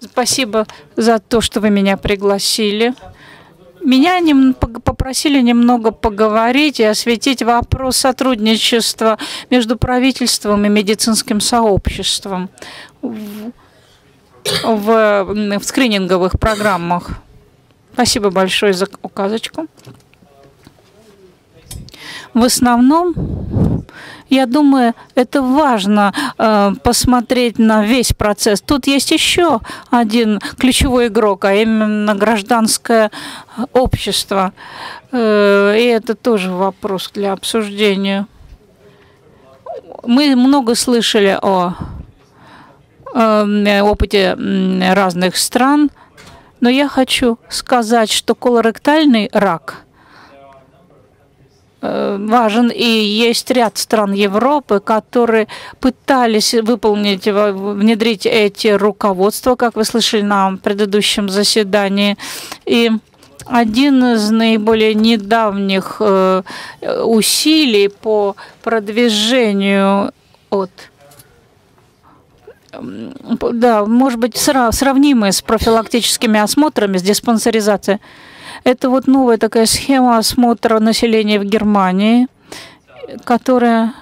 Спасибо за то, что вы меня пригласили. Меня нем, попросили немного поговорить и осветить вопрос сотрудничества между правительством и медицинским сообществом в, в, в скрининговых программах. Спасибо большое за указочку. В основном я думаю, это важно э, посмотреть на весь процесс. Тут есть еще один ключевой игрок, а именно гражданское общество. Э, и это тоже вопрос для обсуждения. Мы много слышали о э, опыте разных стран, но я хочу сказать, что колоректальный рак – Э, важен, и есть ряд стран Европы, которые пытались выполнить, внедрить эти руководства, как вы слышали на предыдущем заседании. И один из наиболее недавних э, усилий по продвижению от да, может быть, сравнимые с профилактическими осмотрами, с диспансеризацией. Это вот новая такая схема осмотра населения в Германии, которая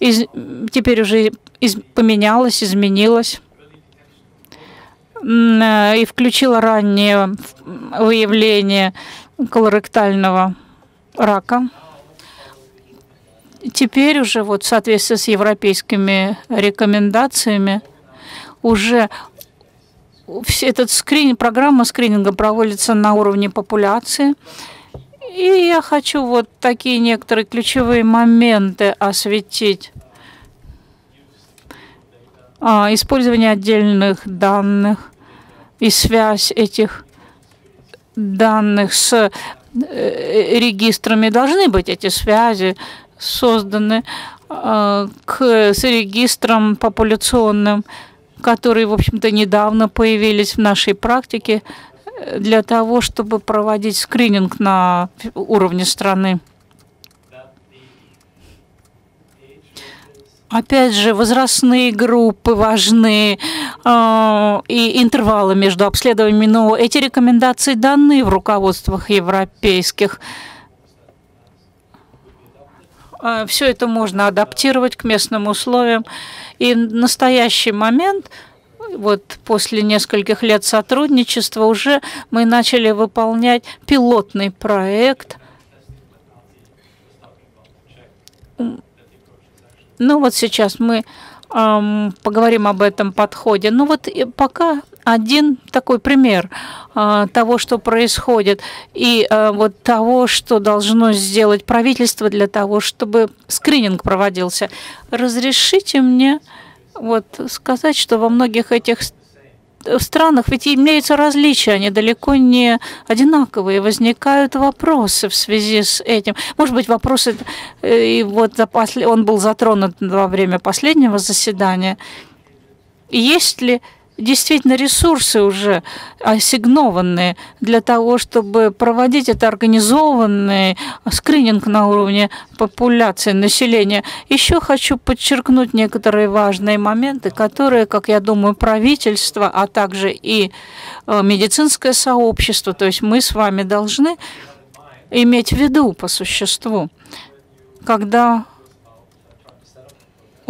из, теперь уже из, поменялась, изменилась и включила раннее выявление колоректального рака. Теперь уже вот в соответствии с европейскими рекомендациями уже этот скрин, программа скрининга проводится на уровне популяции. И я хочу вот такие некоторые ключевые моменты осветить. А, использование отдельных данных и связь этих данных с э, регистрами. Должны быть эти связи созданы э, к, с регистром популяционным которые, в общем-то, недавно появились в нашей практике э, для того, чтобы проводить скрининг на уровне страны. Опять же, возрастные группы важны э, и интервалы между обследованиями, но эти рекомендации даны в руководствах европейских. Все это можно адаптировать к местным условиям. И настоящий момент, вот после нескольких лет сотрудничества, уже мы начали выполнять пилотный проект. Ну вот сейчас мы поговорим об этом подходе. Ну вот пока один такой пример э, того, что происходит, и э, вот того, что должно сделать правительство для того, чтобы скрининг проводился. Разрешите мне вот сказать, что во многих этих странах ведь имеются различия, они далеко не одинаковые, возникают вопросы в связи с этим. Может быть, вопросы, э, и вот он был затронут во время последнего заседания. Есть ли действительно ресурсы уже ассигнованные для того, чтобы проводить это организованный скрининг на уровне популяции населения. Еще хочу подчеркнуть некоторые важные моменты, которые, как я думаю, правительство, а также и э, медицинское сообщество, то есть мы с вами должны иметь в виду по существу, когда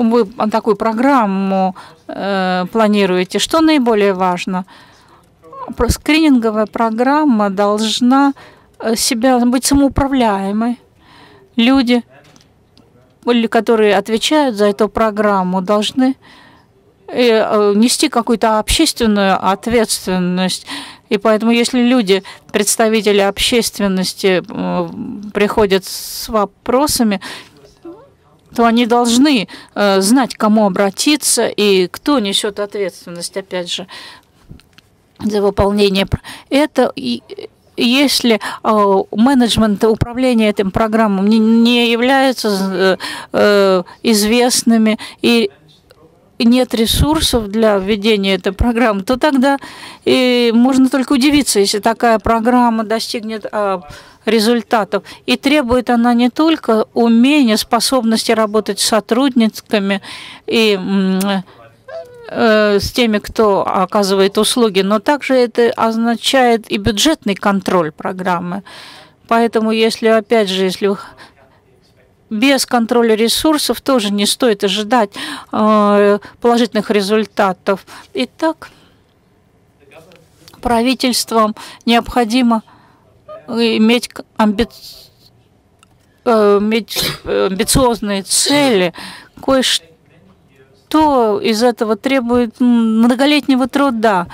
вы такую программу э, планируете, что наиболее важно? Скрининговая программа должна э, себя быть самоуправляемой. Люди, которые отвечают за эту программу, должны э, э, нести какую-то общественную ответственность. И поэтому, если люди, представители общественности, приходят с вопросами, то они должны э, знать, к кому обратиться и кто несет ответственность, опять же, за выполнение. Это и если э, менеджмент управления этим программам не, не являются э, э, известными и нет ресурсов для введения этой программы, то тогда и можно только удивиться, если такая программа достигнет э, результатов. И требует она не только умения, способности работать с сотрудниками и э, с теми, кто оказывает услуги, но также это означает и бюджетный контроль программы. Поэтому, если, опять же, если без контроля ресурсов тоже не стоит ожидать э, положительных результатов. Итак, правительствам необходимо иметь, амби... Э, иметь амбициозные цели, кое-что из этого требует многолетнего труда,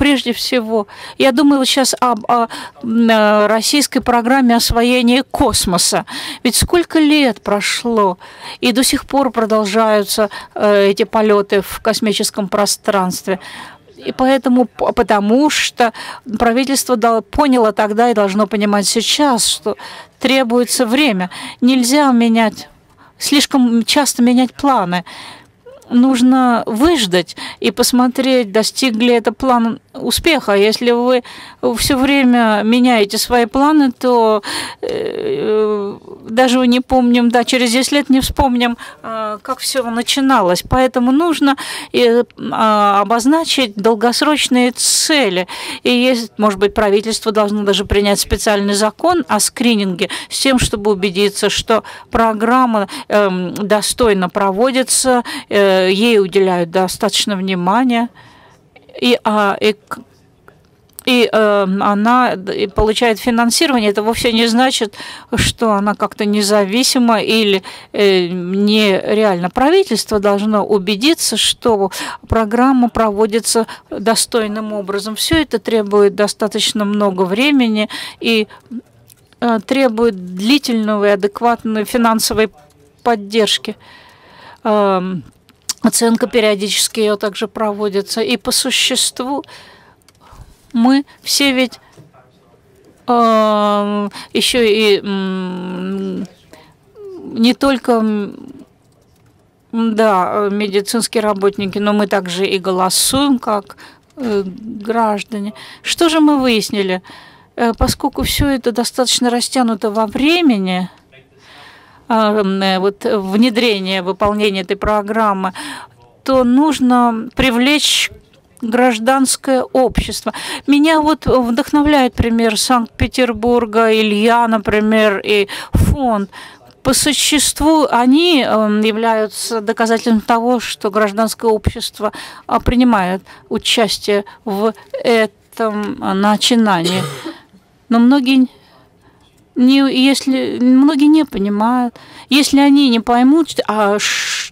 прежде всего, я думаю сейчас об о, о российской программе освоения космоса. Ведь сколько лет прошло, и до сих пор продолжаются э, эти полеты в космическом пространстве. И поэтому, потому что правительство поняло тогда и должно понимать сейчас, что требуется время. Нельзя менять, слишком часто менять планы нужно выждать и посмотреть, достигли это план успеха. Если вы все время меняете свои планы, то э, даже не помним, да, через 10 лет не вспомним, э, как все начиналось. Поэтому нужно э, обозначить долгосрочные цели. И есть, может быть, правительство должно даже принять специальный закон о скрининге с тем, чтобы убедиться, что программа э, достойно проводится, э, ей уделяют достаточно внимания, и, а, и, и э, она получает финансирование, это вовсе не значит, что она как-то независима или э, нереально. Правительство должно убедиться, что программа проводится достойным образом. Все это требует достаточно много времени и э, требует длительного и адекватной финансовой поддержки. Э, Оценка периодически ее также проводится. И по существу мы все ведь э, еще и э, не только да, медицинские работники, но мы также и голосуем как э, граждане. Что же мы выяснили? Э, поскольку все это достаточно растянуто во времени, вот внедрение, выполнение этой программы, то нужно привлечь гражданское общество. Меня вот вдохновляет пример Санкт-Петербурга, Илья, например, и фонд. По существу они эм, являются доказательством того, что гражданское общество а, принимает участие в этом начинании. Но многие не, если многие не понимают, если они не поймут, а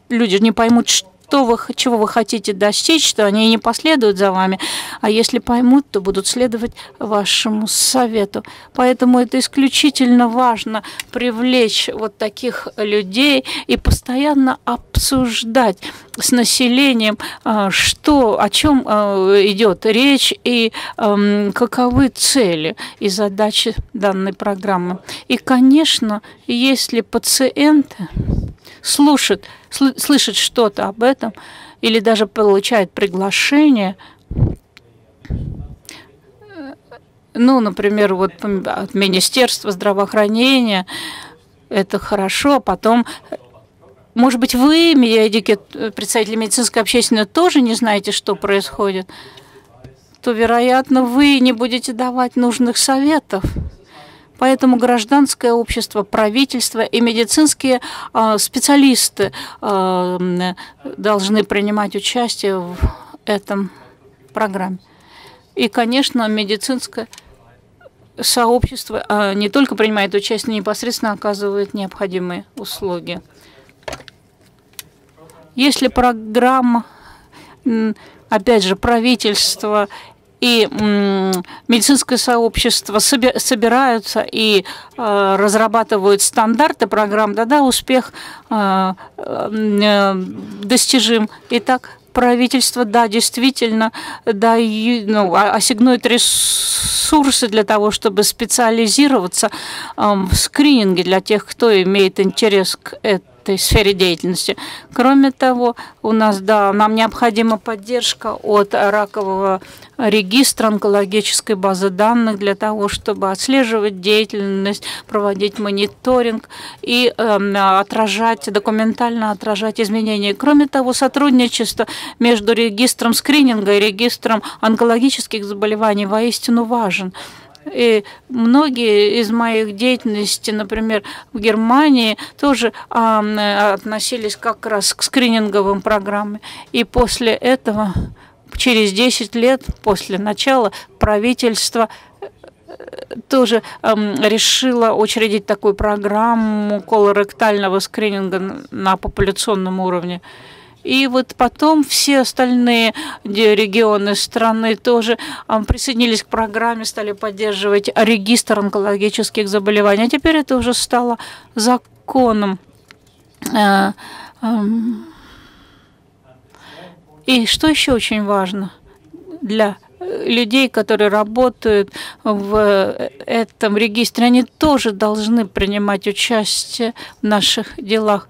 люди не поймут, что вы, чего вы хотите достичь, то они не последуют за вами, а если поймут, то будут следовать вашему совету. Поэтому это исключительно важно привлечь вот таких людей и постоянно обсуждать с населением, а, что, о чем а, идет речь и каковы цели и задачи данной программы. И, конечно, если пациенты слушает, слышит что-то об этом или даже получает приглашение, ну, например, вот от Министерства здравоохранения, это хорошо, а потом может быть, вы, медики, представители медицинской общественности, тоже не знаете, что происходит, то, вероятно, вы не будете давать нужных советов. Поэтому гражданское общество, правительство и медицинские э, специалисты э, должны принимать участие в этом программе. И, конечно, медицинское сообщество э, не только принимает участие, но непосредственно оказывает необходимые услуги. Если программа, опять же, правительство и медицинское сообщество собираются и э, разрабатывают стандарты программ, тогда успех э, э, достижим. Итак, правительство, да, действительно, да, ну, ассигнует ресурсы для того, чтобы специализироваться в скрининге для тех, кто имеет интерес к этому этой сфере деятельности. Кроме того, у нас, да, нам необходима поддержка от ракового регистра онкологической базы данных для того, чтобы отслеживать деятельность, проводить мониторинг и э, отражать, документально отражать изменения. Кроме того, сотрудничество между регистром скрининга и регистром онкологических заболеваний воистину важен. И многие из моих деятельностей, например, в Германии, тоже а, относились как раз к скрининговым программам. И после этого, через 10 лет после начала, правительство э, тоже эм, решила учредить такую программу колоректального скрининга на популяционном уровне. И вот потом все остальные регионы страны тоже присоединились к программе, стали поддерживать регистр онкологических заболеваний. А теперь это уже стало законом. Э, и что еще очень важно для людей, которые работают в этом регистре, они тоже должны принимать участие в наших делах.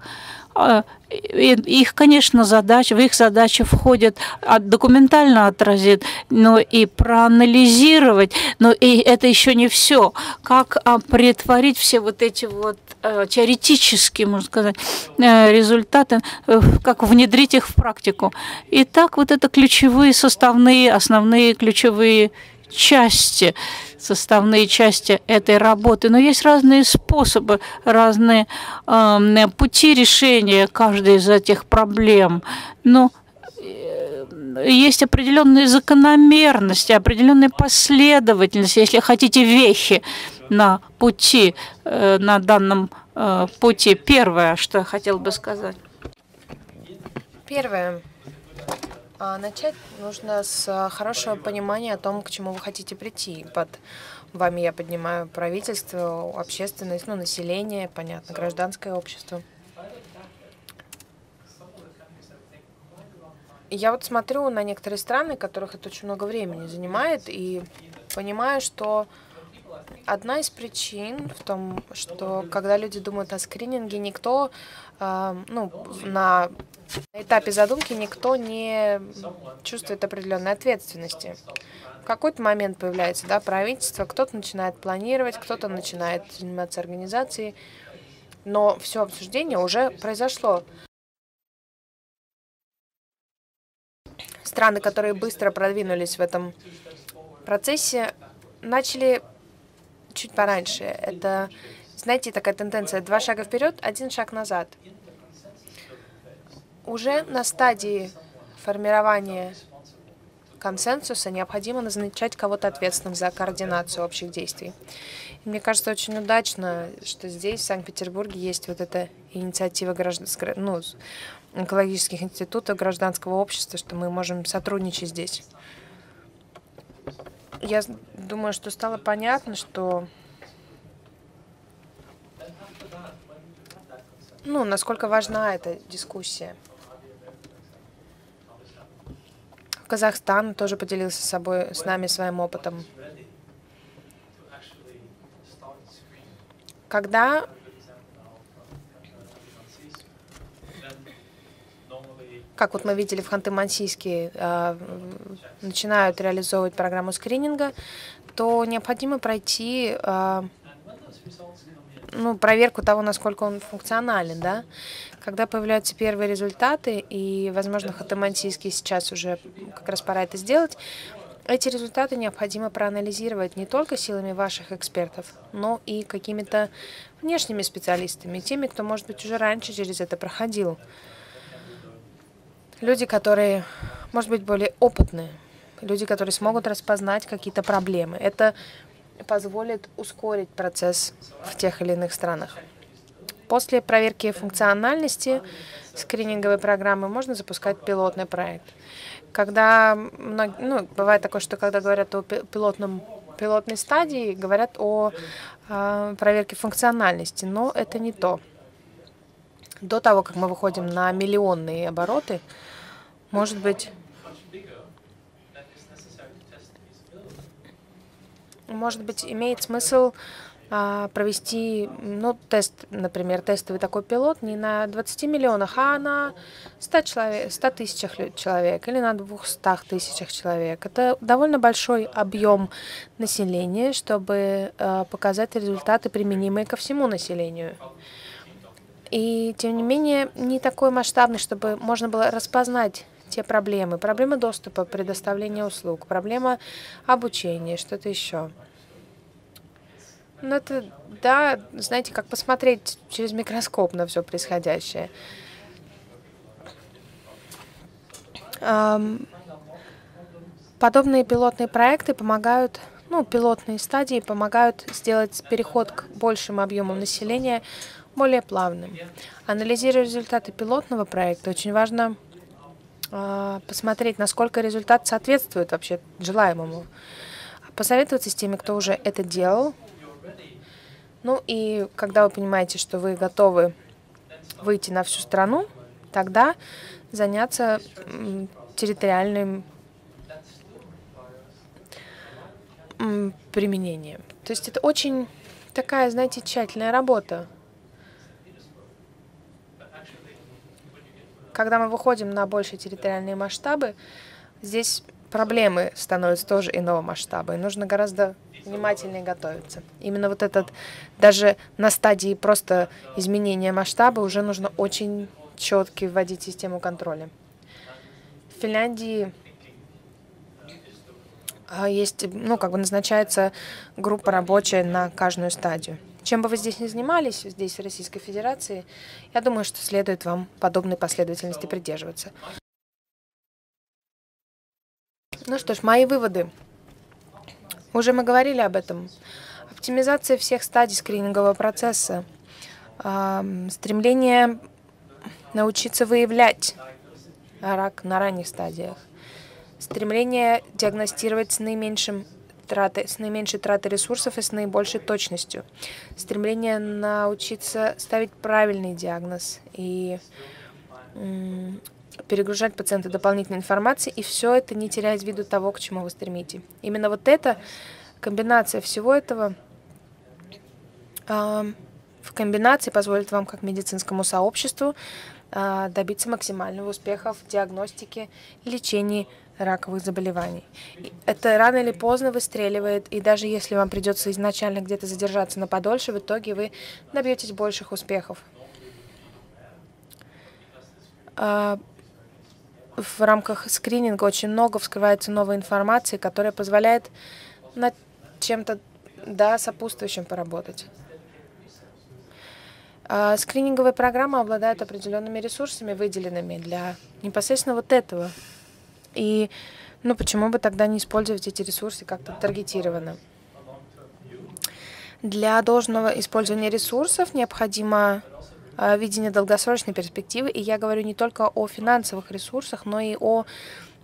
Их, конечно, задача, в их задачи входит документально отразить, но и проанализировать, но и это еще не все. Как а, претворить все вот эти вот э, теоретические, можно сказать, э, результаты, э, как внедрить их в практику. И так вот это ключевые составные, основные ключевые части, составные части этой работы. Но есть разные способы, разные э, пути решения каждой из этих проблем. Но э, есть определенные закономерности, определенные последовательности, если хотите, вехи на пути, э, на данном э, пути. Первое, что я хотел бы сказать. Первое. А начать нужно с а, хорошего понимания о том, к чему вы хотите прийти. Под вами я поднимаю правительство, общественность, ну, население, понятно, гражданское общество. Я вот смотрю на некоторые страны, которых это очень много времени занимает, и понимаю, что одна из причин в том, что когда люди думают о скрининге, никто э, ну, на на этапе задумки никто не чувствует определенной ответственности. В какой-то момент появляется да, правительство, кто-то начинает планировать, кто-то начинает заниматься организацией, но все обсуждение уже произошло. Страны, которые быстро продвинулись в этом процессе, начали чуть пораньше. Это, знаете, такая тенденция. Два шага вперед, один шаг назад уже на стадии формирования консенсуса необходимо назначать кого-то ответственным за координацию общих действий. И мне кажется очень удачно, что здесь, в Санкт-Петербурге, есть вот эта инициатива гражданского, ну, экологических институтов гражданского общества, что мы можем сотрудничать здесь. Я думаю, что стало понятно, что ну, насколько важна эта дискуссия. Казахстан тоже поделился с собой, с нами своим опытом. Когда как вот мы видели в Ханты-Мансийске, э, начинают реализовывать программу скрининга, то необходимо пройти э, ну, проверку того, насколько он функционален, да. Когда появляются первые результаты, и, возможно, Хатамансийский сейчас уже как раз пора это сделать, эти результаты необходимо проанализировать не только силами ваших экспертов, но и какими-то внешними специалистами, теми, кто, может быть, уже раньше через это проходил. Люди, которые, может быть, более опытные, люди, которые смогут распознать какие-то проблемы. Это позволит ускорить процесс в тех или иных странах. После проверки функциональности скрининговой программы можно запускать пилотный проект. Когда, ну, бывает такое, что когда говорят о пилотном пилотной стадии, говорят о э, проверке функциональности, но это не то. До того, как мы выходим на миллионные обороты, может быть, может быть, имеет смысл а, провести, ну, тест, например, тестовый такой пилот не на 20 миллионах, а на 100, человек, 100 тысячах человек или на 200 тысячах человек. Это довольно большой объем населения, чтобы э, показать результаты, применимые ко всему населению. И, тем не менее, не такой масштабный, чтобы можно было распознать те проблемы. Проблема доступа, предоставления услуг, проблема обучения, что-то еще. Ну, это, да, знаете, как посмотреть через микроскоп на все происходящее. Подобные пилотные проекты помогают, ну, пилотные стадии помогают сделать переход к большим объемам населения более плавным. Анализируя результаты пилотного проекта, очень важно посмотреть, насколько результат соответствует вообще желаемому. Посоветоваться с теми, кто уже это делал, ну и когда вы понимаете, что вы готовы выйти на всю страну, тогда заняться территориальным применением. То есть это очень такая, знаете, тщательная работа. Когда мы выходим на большие территориальные масштабы, здесь проблемы становятся тоже иного масштаба, и нужно гораздо внимательнее готовиться. Именно вот этот, даже на стадии просто изменения масштаба уже нужно очень четко вводить систему контроля. В Финляндии а, есть, ну, как бы назначается группа рабочая на каждую стадию. Чем бы вы здесь ни занимались, здесь, в Российской Федерации, я думаю, что следует вам подобной последовательности придерживаться. Ну что ж, мои выводы. Уже мы говорили об этом. Оптимизация всех стадий скринингового процесса. Стремление научиться выявлять рак на ранних стадиях. Стремление диагностировать с наименьшим траты, с наименьшей тратой ресурсов и с наибольшей точностью. Стремление научиться ставить правильный диагноз и перегружать пациента дополнительной информацией, и все это не теряя из виду того, к чему вы стремите. Именно вот эта комбинация всего этого э, в комбинации позволит вам, как медицинскому сообществу, э, добиться максимального успеха в диагностике лечении раковых заболеваний. Это рано или поздно выстреливает, и даже если вам придется изначально где-то задержаться на подольше, в итоге вы добьетесь больших успехов. в рамках скрининга очень много вскрывается новой информации, которая позволяет над чем-то, да, сопутствующим поработать. А скрининговая программа обладает определенными ресурсами, выделенными для непосредственно вот этого. И, ну, почему бы тогда не использовать эти ресурсы как-то таргетированно? Для должного использования ресурсов необходимо Э, видение долгосрочной перспективы. И я говорю не только о финансовых ресурсах, но и о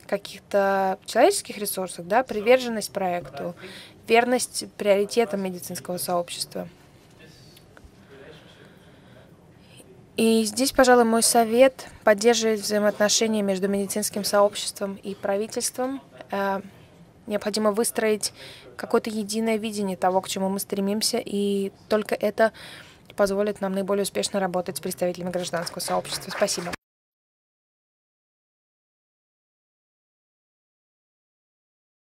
каких-то человеческих ресурсах, да, приверженность проекту, верность приоритетам медицинского сообщества. И здесь, пожалуй, мой совет поддерживать взаимоотношения между медицинским сообществом и правительством. Э, необходимо выстроить какое-то единое видение того, к чему мы стремимся, и только это позволит нам наиболее успешно работать с представителями гражданского сообщества. Спасибо.